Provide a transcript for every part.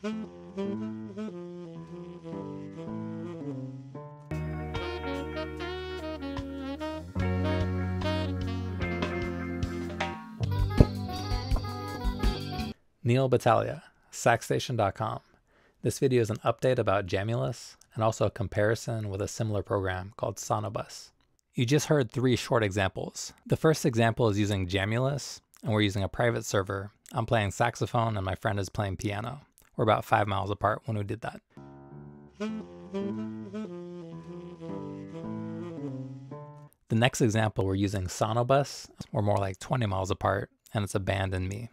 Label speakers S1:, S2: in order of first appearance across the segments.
S1: Neal Battaglia, SaxStation.com. This video is an update about Jamulus and also a comparison with a similar program called Sonobus. You just heard three short examples. The first example is using Jamulus, and we're using a private server. I'm playing saxophone and my friend is playing piano. We're about five miles apart when we did that. The next example, we're using Sonobus. We're more like 20 miles apart, and it's a band and me.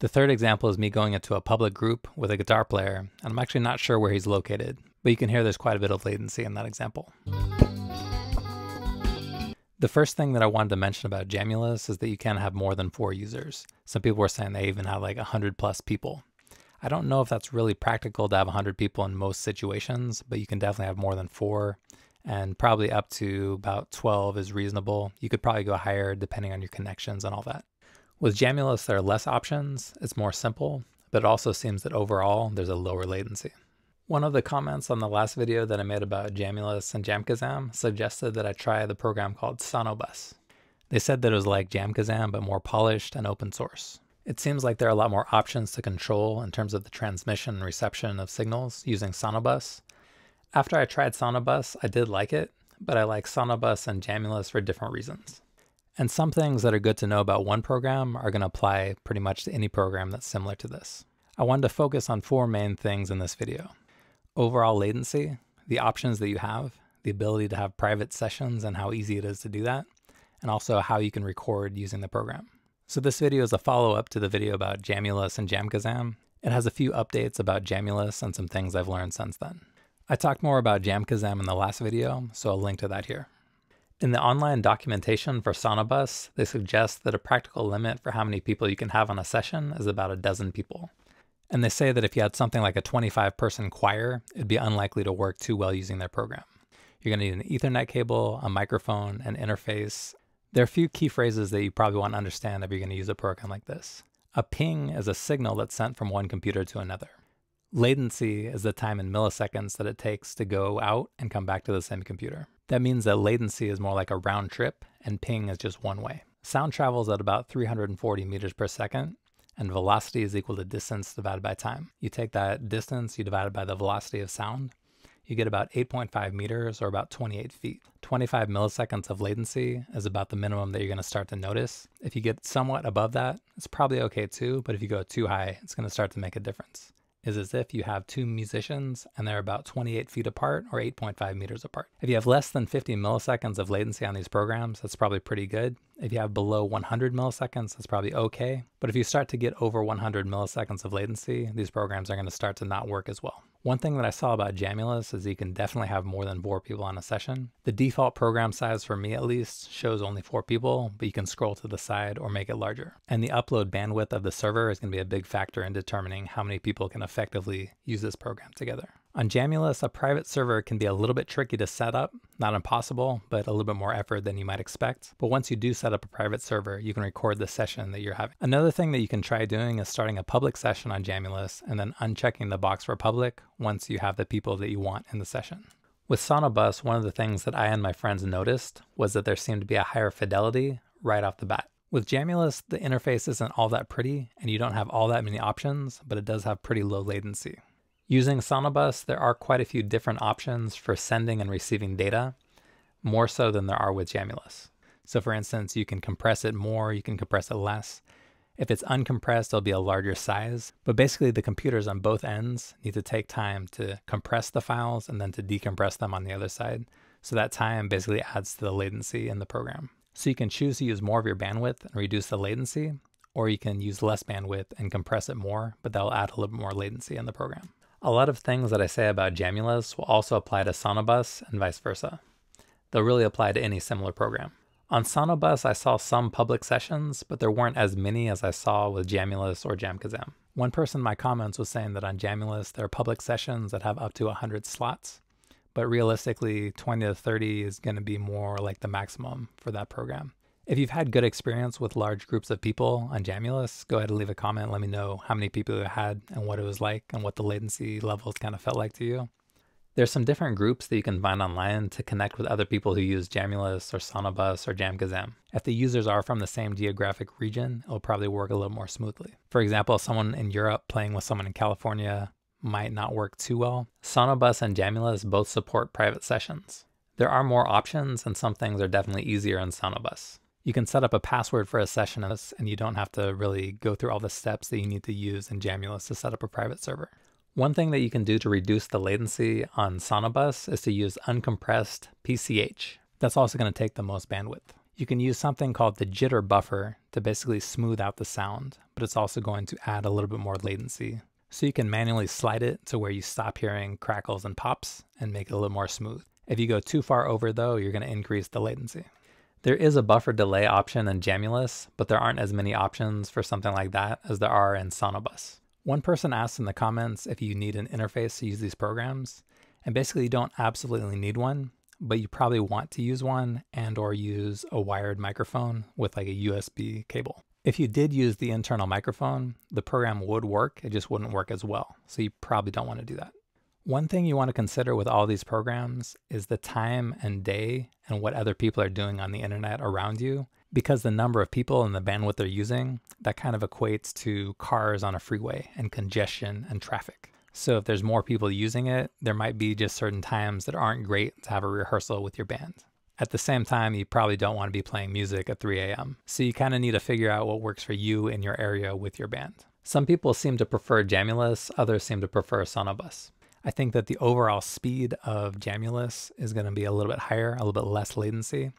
S1: The third example is me going into a public group with a guitar player, and I'm actually not sure where he's located, but you can hear there's quite a bit of latency in that example. The first thing that I wanted to mention about Jamulus is that you can have more than four users. Some people were saying they even have like 100 plus people. I don't know if that's really practical to have 100 people in most situations, but you can definitely have more than four, and probably up to about 12 is reasonable. You could probably go higher depending on your connections and all that. With Jamulus, there are less options, it's more simple, but it also seems that overall there's a lower latency. One of the comments on the last video that I made about Jamulus and Jamkazam suggested that I try the program called Sonobus. They said that it was like Jamkazam but more polished and open source. It seems like there are a lot more options to control in terms of the transmission and reception of signals using Sonobus. After I tried Sonobus, I did like it, but I like Sonobus and Jamulus for different reasons. And some things that are good to know about one program are going to apply pretty much to any program that's similar to this. I wanted to focus on four main things in this video. Overall latency, the options that you have, the ability to have private sessions and how easy it is to do that, and also how you can record using the program. So this video is a follow-up to the video about Jamulus and Jamkazam. It has a few updates about Jamulus and some things I've learned since then. I talked more about Jamkazam in the last video, so I'll link to that here. In the online documentation for Sonobus, they suggest that a practical limit for how many people you can have on a session is about a dozen people. And they say that if you had something like a 25 person choir, it'd be unlikely to work too well using their program. You're going to need an Ethernet cable, a microphone, an interface. There are a few key phrases that you probably want to understand if you're going to use a program like this. A ping is a signal that's sent from one computer to another. Latency is the time in milliseconds that it takes to go out and come back to the same computer. That means that latency is more like a round trip and ping is just one way. Sound travels at about 340 meters per second, and velocity is equal to distance divided by time. You take that distance, you divide it by the velocity of sound, you get about 8.5 meters or about 28 feet. 25 milliseconds of latency is about the minimum that you're going to start to notice. If you get somewhat above that, it's probably okay too, but if you go too high, it's going to start to make a difference is as if you have two musicians and they're about 28 feet apart or 8.5 meters apart. If you have less than 50 milliseconds of latency on these programs, that's probably pretty good. If you have below 100 milliseconds, that's probably okay. But if you start to get over 100 milliseconds of latency, these programs are going to start to not work as well. One thing that I saw about Jamulus is you can definitely have more than four people on a session. The default program size for me at least shows only four people, but you can scroll to the side or make it larger. And the upload bandwidth of the server is going to be a big factor in determining how many people can effectively use this program together. On Jamulus, a private server can be a little bit tricky to set up, not impossible, but a little bit more effort than you might expect. But once you do set up a private server, you can record the session that you're having. Another thing that you can try doing is starting a public session on Jamulus and then unchecking the box for public once you have the people that you want in the session. With Sonobus, one of the things that I and my friends noticed was that there seemed to be a higher fidelity right off the bat. With Jamulus, the interface isn't all that pretty and you don't have all that many options, but it does have pretty low latency. Using Sonobus, there are quite a few different options for sending and receiving data, more so than there are with Jamulus. So for instance, you can compress it more, you can compress it less. If it's uncompressed, it'll be a larger size. But basically the computers on both ends need to take time to compress the files and then to decompress them on the other side. So that time basically adds to the latency in the program. So you can choose to use more of your bandwidth and reduce the latency, or you can use less bandwidth and compress it more, but that'll add a little bit more latency in the program. A lot of things that I say about Jamulus will also apply to Sonobus and vice versa. They'll really apply to any similar program. On Sonobus, I saw some public sessions, but there weren't as many as I saw with Jamulus or Jamkazam. One person in my comments was saying that on Jamulus, there are public sessions that have up to 100 slots, but realistically, 20 to 30 is going to be more like the maximum for that program. If you've had good experience with large groups of people on Jamulus, go ahead and leave a comment. Let me know how many people you had and what it was like and what the latency levels kind of felt like to you. There's some different groups that you can find online to connect with other people who use Jamulus or Sonobus or JamKazam. If the users are from the same geographic region, it'll probably work a little more smoothly. For example, someone in Europe playing with someone in California might not work too well. Sonobus and Jamulus both support private sessions. There are more options and some things are definitely easier in Sonobus. You can set up a password for a session and you don't have to really go through all the steps that you need to use in Jamulus to set up a private server. One thing that you can do to reduce the latency on Sonobus is to use uncompressed PCM. That's also going to take the most bandwidth. You can use something called the jitter buffer to basically smooth out the sound, but it's also going to add a little bit more latency. So you can manually slide it to where you stop hearing crackles and pops and make it a little more smooth. If you go too far over though, you're going to increase the latency. There is a buffer delay option in Jamulus, but there aren't as many options for something like that as there are in Sonobus. One person asked in the comments if you need an interface to use these programs, and basically you don't absolutely need one, but you probably want to use one and or use a wired microphone with like a USB cable. If you did use the internal microphone, the program would work, it just wouldn't work as well. So you probably don't want to do that. One thing you want to consider with all these programs is the time and day and what other people are doing on the internet around you because the number of people and the bandwidth they're using, that kind of equates to cars on a freeway and congestion and traffic. So if there's more people using it, there might be just certain times that aren't great to have a rehearsal with your band. At the same time, you probably don't want to be playing music at 3 a.m. So you kind of need to figure out what works for you in your area with your band. Some people seem to prefer Jamulus, others seem to prefer Sonobus. I think that the overall speed of Jamulus is going to be a little bit higher, a little bit less latency.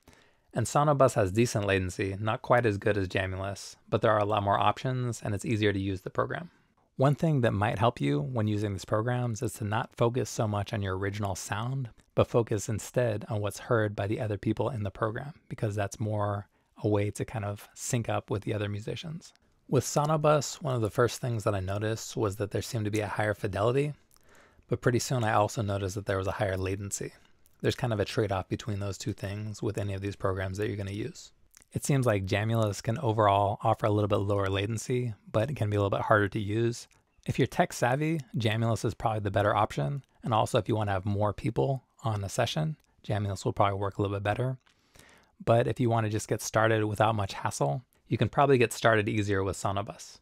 S1: And Sonobus has decent latency, not quite as good as Jamulus, but there are a lot more options and it's easier to use the program. One thing that might help you when using these programs is to not focus so much on your original sound, but focus instead on what's heard by the other people in the program, because that's more a way to kind of sync up with the other musicians. With Sonobus, one of the first things that I noticed was that there seemed to be a higher fidelity, but pretty soon I also noticed that there was a higher latency there's kind of a trade off between those two things with any of these programs that you're going to use. It seems like Jamulus can overall offer a little bit lower latency, but it can be a little bit harder to use. If you're tech savvy, Jamulus is probably the better option. And also, if you want to have more people on a session, Jamulus will probably work a little bit better. But if you want to just get started without much hassle, you can probably get started easier with Sonobus.